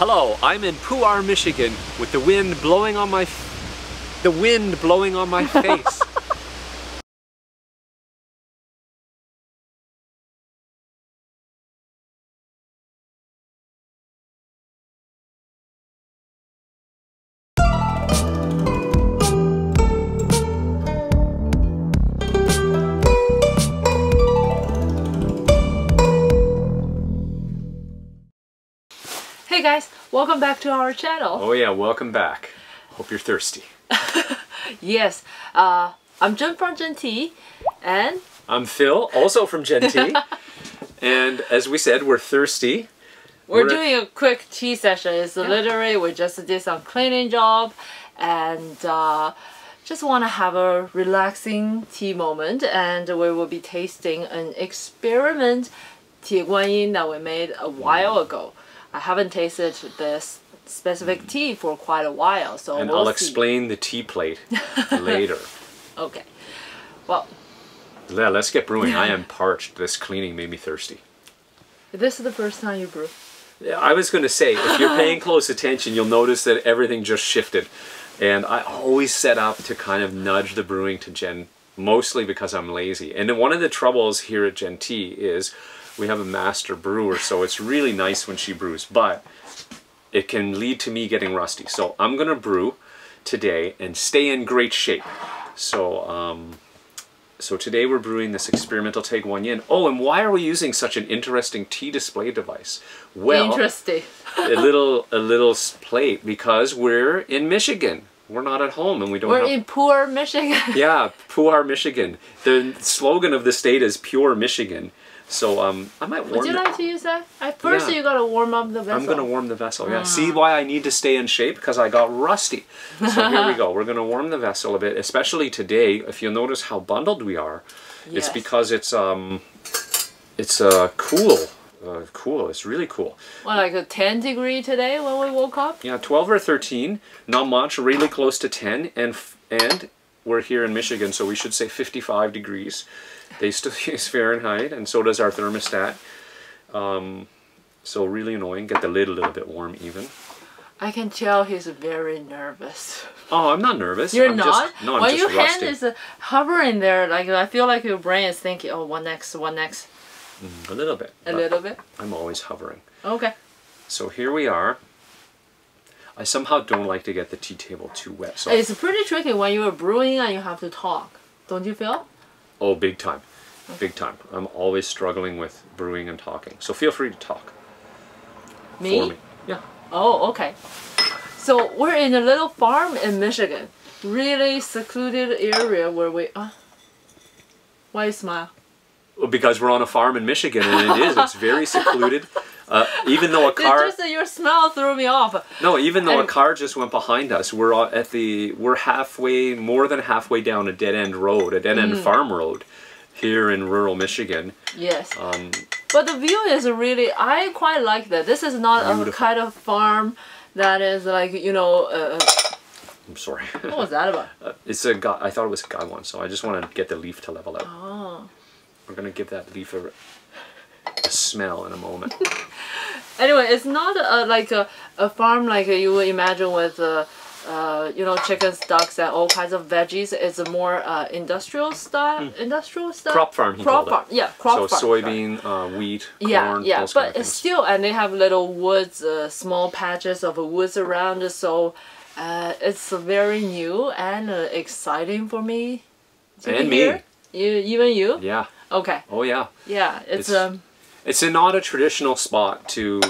Hello, I'm in Puar, Michigan with the wind blowing on my the wind blowing on my face. Guys, welcome back to our channel. oh yeah, welcome back. Hope you're thirsty. Yes, uh, I'm Jen from Zhen Tea, and I'm Phil, also from Zhen Tea. and as we said, we're thirsty. we're, We're- doing a quick tea session. It's literally we just did some cleaning job, and uh, just want to have a relaxing tea moment. And we will be tasting an experiment Tie Guan Yin that we made a while ago. I haven't tasted this specific mm. tea for quite a while, so And we'll I'll see. explain the tea plate later. Okay. Well, Yeah, let's get brewing. I am parched. This cleaning made me thirsty. this is the first time you brew. Yeah, I was going to say, if you're paying close attention, you'll notice that everything just shifted. And I always set up to kind of nudge the brewing to Gen, mostly because I'm lazy. And one of the troubles here at Zhen Tea is we have a master brewer, so it's really nice when she brews, but it can lead to me getting rusty. So I'm going to brew today and stay in great shape. So, um, so today we're brewing this experimental Tie Guan Yin. Oh, and why are we using such an interesting tea display device? Well, Interesting. a little a little plate because we're in Michigan. We're not at home and we don't We're have in poor Michigan. Yeah, Puar, Michigan. The slogan of the state is pure Michigan. So um I might warm Would you like to use that? At first, Yeah. you gotta warm up the vessel. I'm gonna warm the vessel. Ah. Yeah. See why I need to stay in shape? Because I got rusty. So here we go. We're gonna warm the vessel a bit, especially today. If you'll notice how bundled we are, it's because it's um it's uh cool. Uh, cool. It's really cool. Well, like a 10 degree today when we woke up. Yeah, 12 or 13, not much, really close to 10, and f- and we're here in Michigan, so we should say 55 degrees. They still use Fahrenheit, and so does our thermostat. Um, so really annoying. Get the lid a little bit warm, even. I can tell he's very nervous. Oh, I'm not nervous. You're I'm not. Just, no, I'm when just your rusty. hand is uh, hovering there, like I feel like your brain is thinking, "Oh, what next? What next?" a little bit. A little bit. I'm always hovering. Okay. So here we are. I somehow don't like to get the tea table too wet. So It's pretty tricky when you are brewing and you have to talk. Don't you feel? Oh, big time, big time. I'm always struggling with brewing and talking. So feel free to talk Me? for me. Yeah. Oh, okay. So we're in a little farm in Michigan, really secluded area where we. Uh, why you smile? Well, Because we're on a farm in Michigan, and it is. It's very secluded. Uh, even though a car, just that your smell threw me off. no, even though a car just went behind us, we're at the, we're halfway, more than halfway down a dead end road, a dead end Mm. farm road, here in rural Michigan. Yes. Um, But the view is really, I quite like that. This is not a kind of farm that is like, you know, uh, I'm sorry. what was that about? Uh, it's a guy. I thought it was a gaiwan, so I just want to get the leaf to level out. Oh. We're gonna give that leaf a, smell in a moment. Anyway, it's not a, like a, a farm like you would imagine with, uh, uh, you know, chickens, ducks, and all kinds of veggies. It's a more uh, industrial style. Industrial style. Crop farm, crop called it. farm. Yeah, crop so farm. sorry. soybean, uh, wheat, corn, Yeah, yeah, those but it's still, and they have little woods, uh, small patches of woods around, so uh, it's very new and uh, exciting for me. And me. here. You, even you? Yeah. Okay. Oh yeah. Yeah, it's, It's- um. It's a, not a traditional spot to,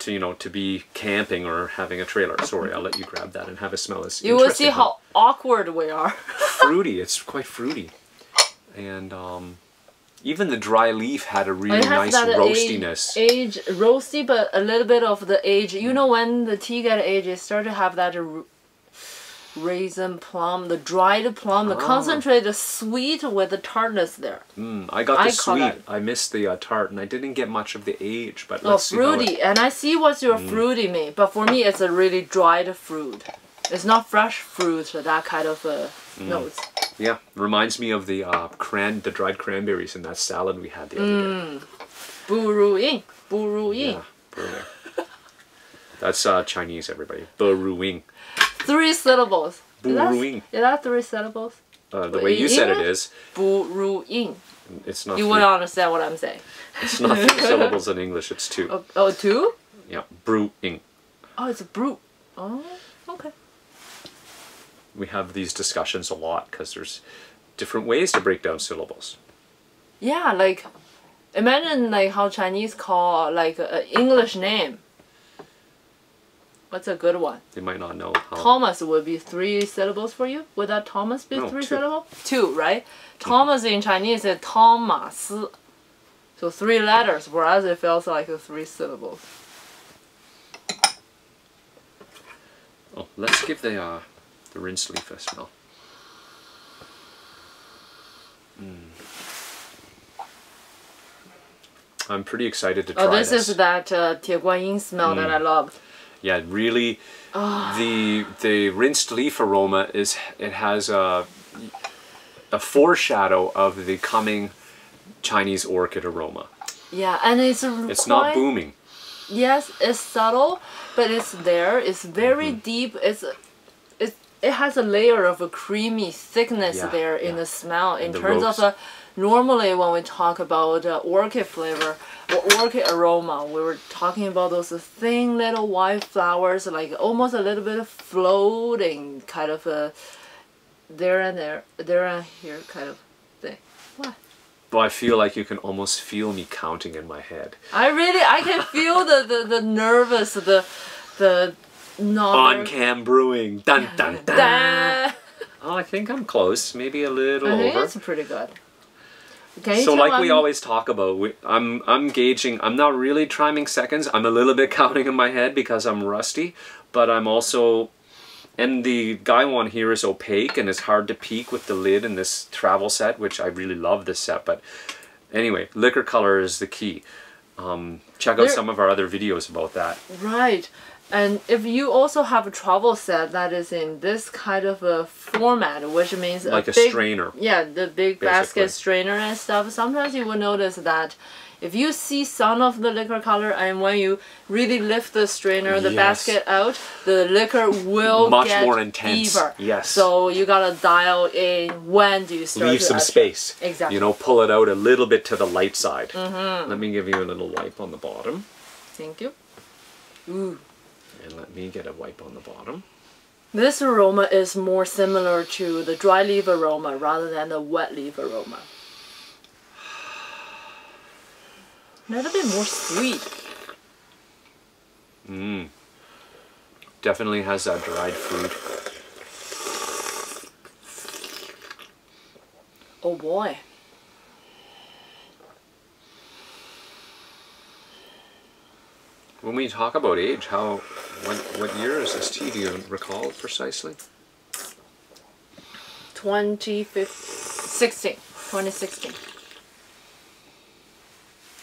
to you know, to be camping or having a trailer. Sorry, I'll let you grab that and have a smell. It's You will see huh? how awkward we are. fruity. It's quite fruity, and um, even the dry leaf had a really nice that roastiness. Age, age, roasty, but a little bit of the age. You know when the tea get age, it start to have that raisin plum, the dried plum, the Ah. concentrated sweet with the tartness there. Mm, I got the I sweet. I missed the uh, tart, and I didn't get much of the age. But Oh, how it- Mm. fruity, and I see what your fruity mean, but for me, it's a really dried fruit. It's not fresh fruit, so that kind of uh, Mm. notes. Yeah, reminds me of the uh, cran, the dried cranberries in that salad we had the other day. Buru yin, buru yin. Yeah. That's uh, Chinese, everybody. Buru Beruing. Three syllables. Is that, is that three syllables? Uh, the way you said it is, Bu ru ying. it's not. You three, wouldn't understand what I'm saying. It's not three syllables in English. It's two. Oh, oh two? Yeah, brewing. Oh, it's a brute. Oh, okay. We have these discussions a lot because there's different ways to break down syllables. Yeah, like imagine like how Chinese call like an English name. What's a good one? They might not know how. Thomas would be three syllables for you. Would that Thomas be no, three two. syllable? Two, right? Thomas in Chinese is Thomas. So three letters, whereas it feels like three syllables. Oh, let's give the, uh, the rinse leaf a smell. Mm. I'm pretty excited to oh, try this. Oh, this, this. is that uh, Tie smell mm. that I hmm. love. Yeah, really, Ah. the the rinsed leaf aroma is it has a a foreshadow of the coming Chinese orchid aroma. Yeah, and it's It's quite, not booming. Yes, it's subtle, but it's there. It's very Mm-hmm. deep. It's it it has a layer of a creamy thickness Yeah, there in yeah. the smell. In terms of the normally when we talk about uh, orchid flavor or orchid aroma, we were talking about those thin little white flowers, like almost a little bit of floating kind of a there and there, there and here kind of thing. What? But I feel like you can almost feel me counting in my head. I really I can feel the the, the nervous the the not On cam brewing. Dun dun dun. Oh, I think I'm close. Maybe a little I think over. it's pretty good. You So like we I'm- always talk about, we, I'm I'm gauging. I'm not really timing seconds. I'm a little bit counting in my head because I'm rusty, but I'm also, and the gaiwan here is opaque and it's hard to peek with the lid in this travel set, which I really love this set. But anyway, liquor color is the key. Um, check out There- some of our other videos about that. Right. And if you also have a travel set that is in this kind of a format, which means Like a big, strainer. Yeah, the big Basically. basket strainer and stuff. Sometimes you will notice that if you see some of the liquor color and when you really lift the strainer, the Yes. basket out, the liquor will Much get more intense. deeper. Yes. So you gotta dial in when do you start Leave some space. Exactly. You know, pull it out a little bit to the light side. Mm-hmm. Let me give you a little wipe on the bottom. Thank you. Ooh. And let me get a wipe on the bottom. This aroma is more similar to the dry leaf aroma rather than the wet leaf aroma. A little bit more sweet. Mmm. Definitely has that dried fruit. Oh boy. When we talk about age, how, what, what year is this tea? Do you recall precisely? 2016. 2016.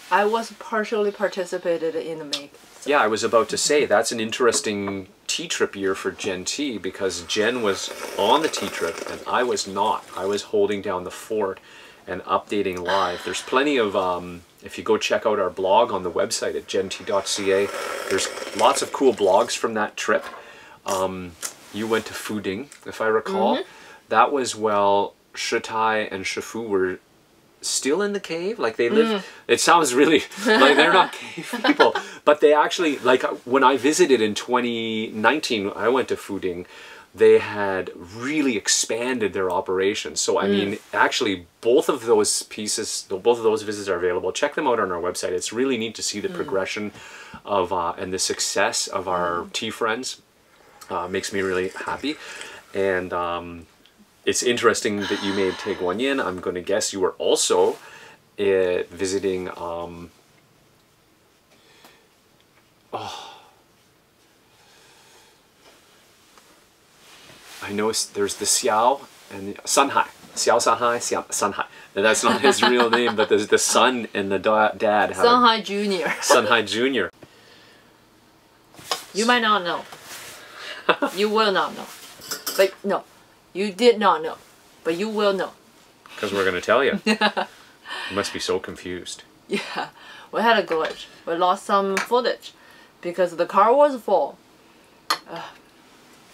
I was partially participated in the make. Yeah, I was about to say that's an interesting tea trip year for Zhen Tea because Jen was on the tea trip and I was not. I was holding down the fort and updating live. There's plenty of, um, if you go check out our blog on the website at zhentea.ca, there's lots of cool blogs from that trip. Um, you went to Fuding, if I recall. That was while Shitai and Shifu were still in the cave like they live it sounds really like they're not cave people but they actually like when i visited in 2019 i went to Fuding they had really expanded their operations. So i mean actually both of those pieces both of those visits are available. Check them out on our website. It's really neat to see the progression of uh, and the success of our tea friends. Uh, makes me really happy. And um, it's interesting that you made Tie Guan Yin. I'm going to guess you were also uh, visiting. Um, I know there's the Xiao and the Sunhai. Xiao Sunhai, Xiao Sunhai. And that's not his real name, but there's the son and the da- dad. Shanghai Junior. Sunhai Junior. You might not know. you will not know. But no, you did not know. But you will know. Because we're going to tell you. you must be so confused. Yeah, we had a glitch. We lost some footage. because the car was full.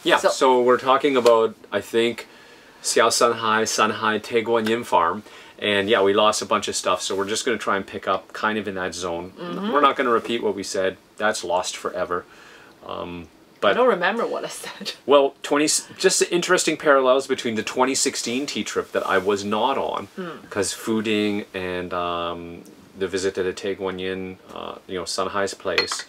Yeah, So- so, we're talking about, I think, Xiao Sanhai, Sanhai, Tie Guan Yin Farm. And yeah, we lost a bunch of stuff, so we're just going to try and pick up kind of in that zone. Mm-hmm. We're not going to repeat what we said. That's lost forever. Um, I don't remember what I said. Well, 20 just interesting parallels between the 2016 tea trip that I was not on Hmm. because Fuding and um, the visit to the Tie Guan Yin, uh, you know, Sunhai's place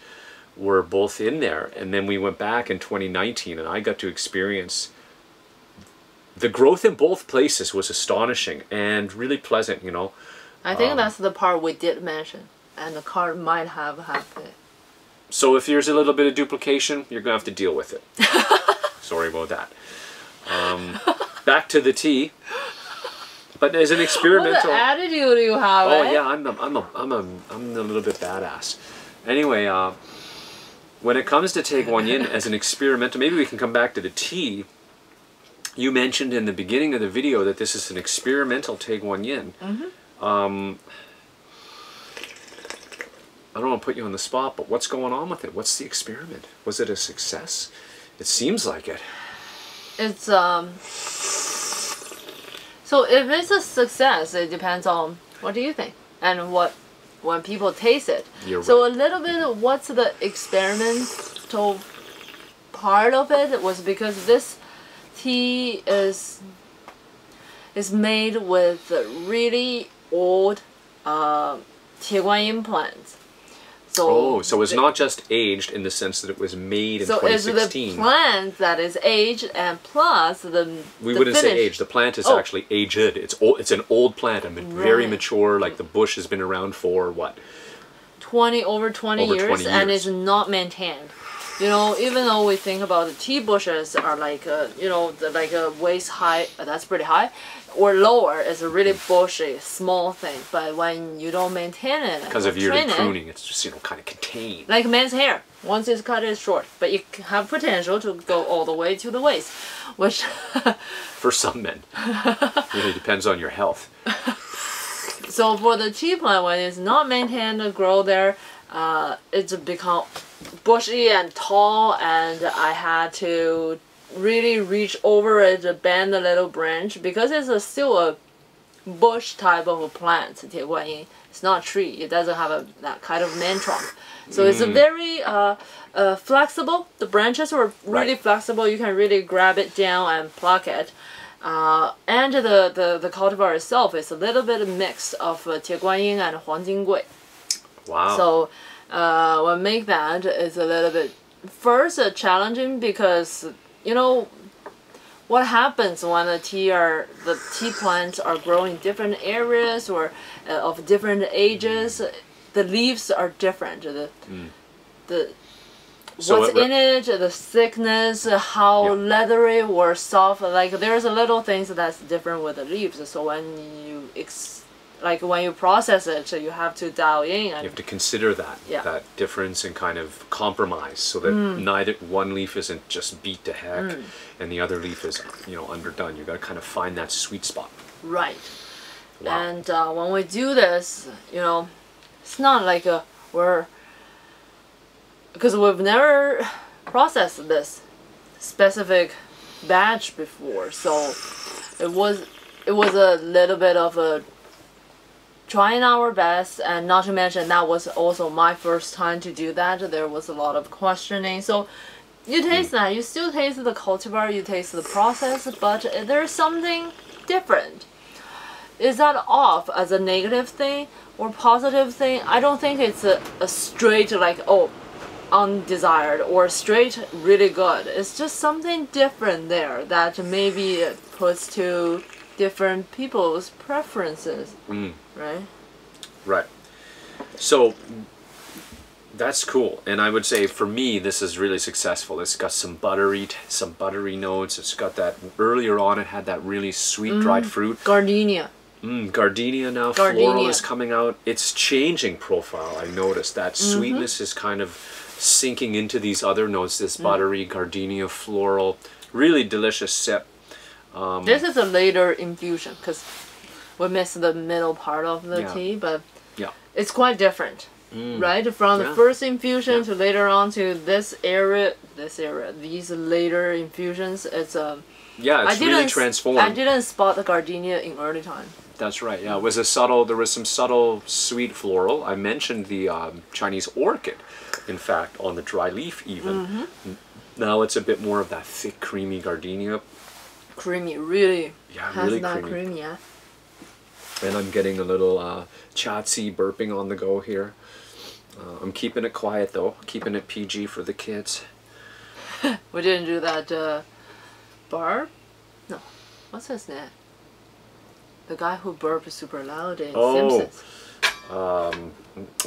were both in there. And then we went back in 2019 and I got to experience the growth in both places was astonishing and really pleasant, you know. I think Um, that's the part we did mention, and the car might have it. So if there's a little bit of duplication, you're gonna have to deal with it. Sorry about that. Um, back to the tea. But as an experimental, attitude you have, oh eh? yeah, I'm a, I'm a, I'm a, I'm a little bit badass. Anyway, uh, when it comes to Tie Guan Yin as an experimental, maybe we can come back to the tea. You mentioned in the beginning of the video that this is an experimental Tie Guan Yin. Um, I don't want to put you on the spot, but what's going on with it? What's the experiment? Was it a success? It seems like it. It's um. So if it's a success, it depends on what do you think and what when people taste it. You're so right. a little bit, what's the experimental part of it was because this tea is is made with really old uh, Tiguan plants. So Oh, so it's not just aged in the sense that it was made in so it's the plant that is aged and plus the we the wouldn't say finish. age. The plant is Oh. actually aged. It's old. It's an old plant and very mature. Like the bush has been around for what? 20 over 20 Over years 20 and it's not maintained you know even though we think about the tea bushes are like uh, you know the, like a waist high uh, that's pretty high or lower is a really bushy small thing but when you don't maintain it Because of yearly train it, pruning, it's just you know kind of contained. like men's hair once it's cut it's short but you have potential to go all the way to the waist which For some men, really depends on your health. So for the tea plant, when it's not maintained to grow there, uh, it's become bushy and tall, and I had to really reach over it to bend a little branch because it's a, still a bush type of a plant. 铁观音. It's not a tree. It doesn't have a that kind of main trunk. So it's a very uh, uh, flexible. The branches were really Right. flexible. You can really grab it down and pluck it. Uh, and the, the, the cultivar itself is a little bit mix of uh, 铁观音 and 黄金桂. Wow. So uh, when make that is a little bit first uh, challenging because you know what happens when the tea are the tea plants are growing in different areas or uh, of different ages. The leaves are different. The the So what's it in it, the thickness, how Yeah. leathery or soft. Like there's a little things that's different with the leaves. So when you ex- like when you process it, so you have to dial in and you have to consider that Yeah. Mm. that difference and kind of compromise so that neither one leaf isn't just beat to heck and the other leaf is you know underdone. You got to kind of find that sweet spot. Right. Wow. And uh, when we do this, you know, it's not like a, we're because we've never processed this specific batch before, so it was it was a little bit of a trying our best, and not to mention that was also my first time to do that. There was a lot of questioning, so. You hmm. taste that. You still taste the cultivar. You taste the process, but there's something different is that off as a negative thing or positive thing? I don't think it's a, a straight like oh undesired or straight really good. It's just something different there that maybe it puts to different people's preferences, Mm. right? Right. So that's cool, and I would say for me this is really successful. It's got some buttery, some buttery notes. It's got that earlier on. It had that really sweet dried fruit. Gardenia. Mm, gardenia now, floral is coming out. It's changing profile. I noticed that Mm-hmm. sweetness is kind of sinking into these other notes. This Mm. buttery, gardenia, floral, really delicious sip. Um, This is a later infusion because we missed the middle part of the Yeah. tea, but Yeah. it's quite different. right? From the Yeah. first infusion to later on to this area, this area, these later infusions. It's um, Yeah, it's didn't really transformed. I didn't spot the gardenia in early time. That's right. Yeah, it was a subtle. There was some subtle sweet floral. I mentioned the um, Chinese orchid, in fact, on the dry leaf even. Mm-hmm. Now it's a bit more of that thick, creamy gardenia, Creamy, really. Yeah, has really that creamy. Yeah. and I'm getting a little uh, chatsi burping on the go here. Uh, I'm keeping it quiet though, keeping it PG for the kids. We didn't do that. Uh, Barb? No. What's his name? The guy who burped super loud in Oh. Simpsons.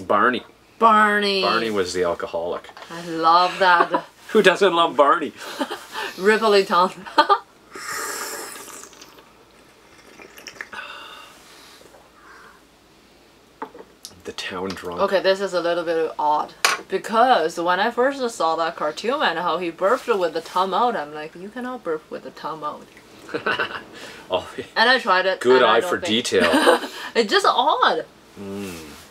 Barney. Barney. Barney was the alcoholic. I love that. Who doesn't love Barney? Ripley tongue. Drunk. okay, this is a little bit odd because when I first saw that cartoon and how he burped with the tongue out, I'm like, you cannot burp with the tongue out. Oh, And I tried it. good eye for think- detail. It's just odd.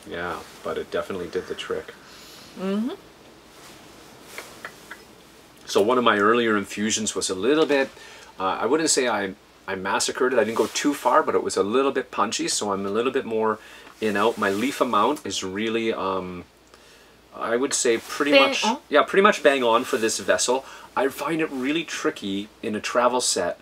yeah, but it definitely did the trick. Mm-hmm. So one of my earlier infusions was a little bit, uh, I wouldn't say I, I massacred it. I didn't go too far, but it was a little bit punchy. So I'm a little bit more in out. My leaf amount is really, um, I would say pretty Bang much, on? yeah, pretty much bang on for this vessel. I find it really tricky in a travel set.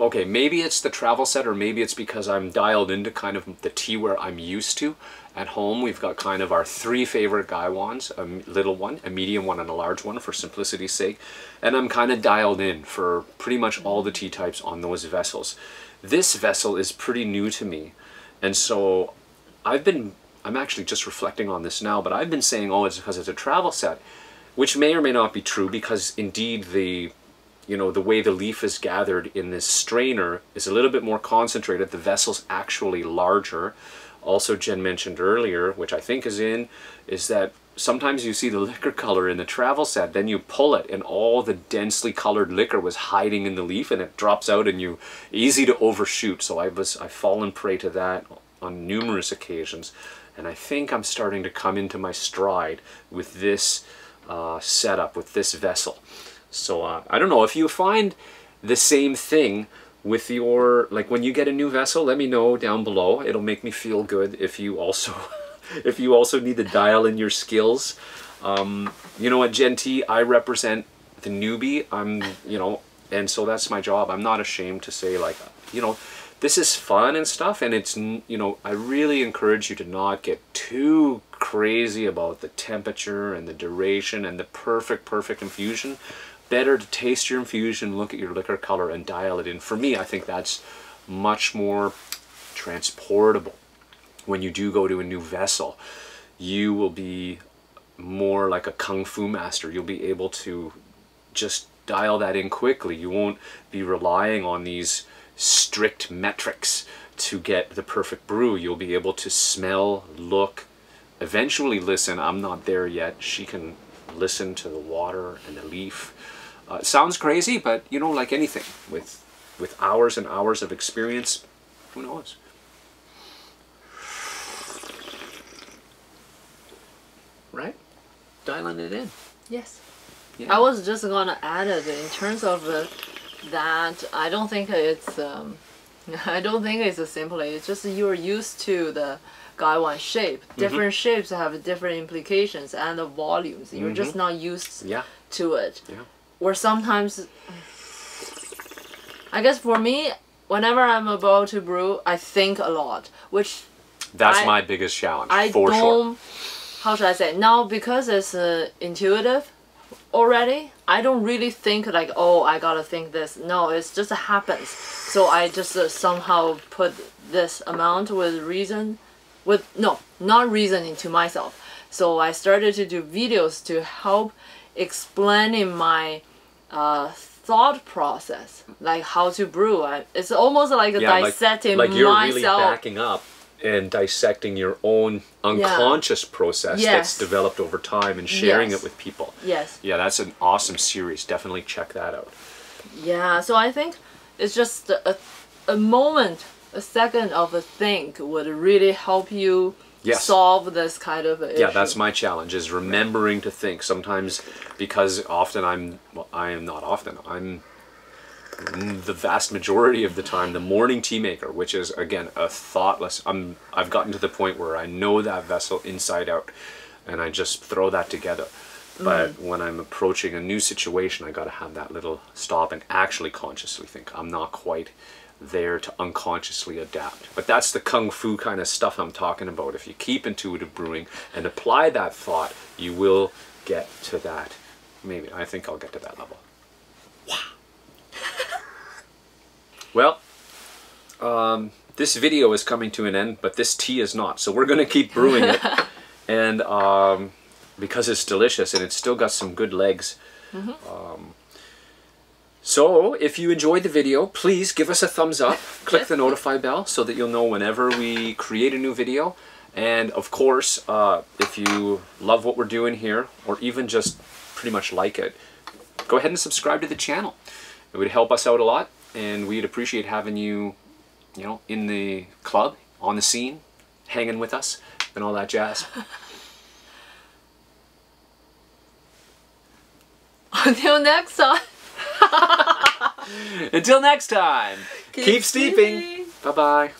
Okay, maybe it's the travel set or maybe it's because I'm dialed into kind of the tea where I'm used to. At home, we've got kind of our three favorite Gaiwans, a little one, a medium one, and a large one for simplicity's sake. And I'm kind of dialed in for pretty much all the tea types on those vessels. This vessel is pretty new to me. And so I've been, I'm actually just reflecting on this now, but I've been saying, oh, it's because it's a travel set, which may or may not be true because indeed the you know, the way the leaf is gathered in this strainer is a little bit more concentrated. The vessel's actually larger. Also, Jen mentioned earlier, which I think is in, is that sometimes you see the liquor color in the travel set, then you pull it and all the densely colored liquor was hiding in the leaf and it drops out and you easy to overshoot. So I was I've fallen prey to that on numerous occasions. And I think I'm starting to come into my stride with this uh, setup, with this vessel. So uh, I don't know if you find the same thing with your like when you get a new vessel. Let me know down below. It'll make me feel good if you also if you also need to dial in your skills. Um, you know what, Zhen Tea, I represent the newbie. I'm you know, and so that's my job. I'm not ashamed to say like you know. This is fun and stuff, and it's you know I really encourage you to not get too crazy about the temperature and the duration and the perfect perfect infusion better to taste your infusion, look at your liquor color, and dial it in. For me, I think that's much more transportable. When you do go to a new vessel, you will be more like a kung fu master. You'll be able to just dial that in quickly. You won't be relying on these strict metrics to get the perfect brew. You'll be able to smell, look, eventually listen. I'm not there yet. She can listen to the water and the leaf. Uh, sounds crazy, but you know, like anything, with with hours and hours of experience, who knows? Right? Dialing it in. Yes. Yeah. I was just gonna add it in terms of uh, that. I don't think it's. Um, I don't think it's a simply. It's just you're used to the Gaiwan shape. Mm-hmm. Different shapes have different implications and the volumes. You're just not used Mm-hmm. Yeah. to it. Yeah. Or sometimes, I guess for me, whenever I'm about to brew, I think a lot, which That's I- my biggest challenge, I for sure. How should I say? Now because it's uh, intuitive already, I don't really think like, oh, I gotta think this. No, it just happens. So I just uh, somehow put this amount with reason, with no, not reasoning to myself. So I started to do videos to help explaining my uh, thought process, like how to brew. I, it's almost like yeah, dissecting like, like you're myself. really backing up and dissecting your own unconscious process that's developed over time and sharing Yes. it with people. Yes. Yeah, that's an awesome series. Definitely check that out. Yeah, so I think it's just a, a moment, a second of a think would really help you Yes. solve this kind of issue. Yeah, that's my challenge is remembering to think. Sometimes because often I'm well, I am not often. I'm the vast majority of the time the morning tea maker, which is again a thoughtless. I'm I've gotten to the point where I know that vessel inside out, and I just throw that together. Mm-hmm. But when I'm approaching a new situation, I got to have that little stop and actually consciously think. I'm not quite there to unconsciously adapt. But that's the kung fu kind of stuff I'm talking about. If you keep intuitive brewing and apply that thought, you will get to that. Maybe I think I'll get to that level. Well, um, this video is coming to an end, but this tea is not. So we're going to keep brewing it, and um, because it's delicious and it's still got some good legs. Um, so, if you enjoyed the video, please give us a thumbs up, click the notify bell so that you'll know whenever we create a new video. And of course, uh, if you love what we're doing here, or even just pretty much like it, go ahead and subscribe to the channel. It would help us out a lot, and we'd appreciate having you, you know, in the club, on the scene, hanging with us, and all that jazz. Until next time. Until next time, keep, Keep steeping. steeping. Bye bye.